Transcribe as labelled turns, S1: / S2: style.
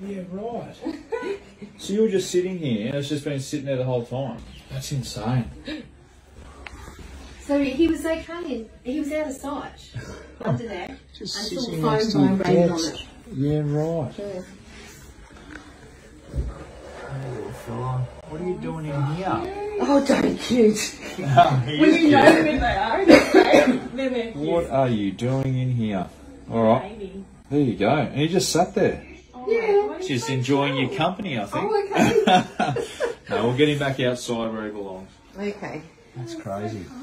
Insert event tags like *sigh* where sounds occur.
S1: Yeah, right. *laughs*
S2: So you were just sitting here, and it's just been sitting there the whole time. That's insane.
S3: So he was okay. He was out of sight *laughs* under there.
S2: Just
S3: Until
S2: sitting
S3: phone
S2: next to your
S3: vibrated on it.
S2: Yeah, right.
S3: Yeah.
S2: Hey. What are you doing in here?
S3: Oh, don't cute.
S2: Oh, *laughs* he
S3: When
S2: is
S3: you know
S2: cute.
S3: who they are, then they're cute.
S2: What are you doing in here? All right,
S3: Baby.
S2: there you go. And you just sat there. Just enjoying your company, I think.
S3: Oh, okay. *laughs*
S2: no, we'll get him back outside where he belongs.
S3: Okay.
S2: That's crazy.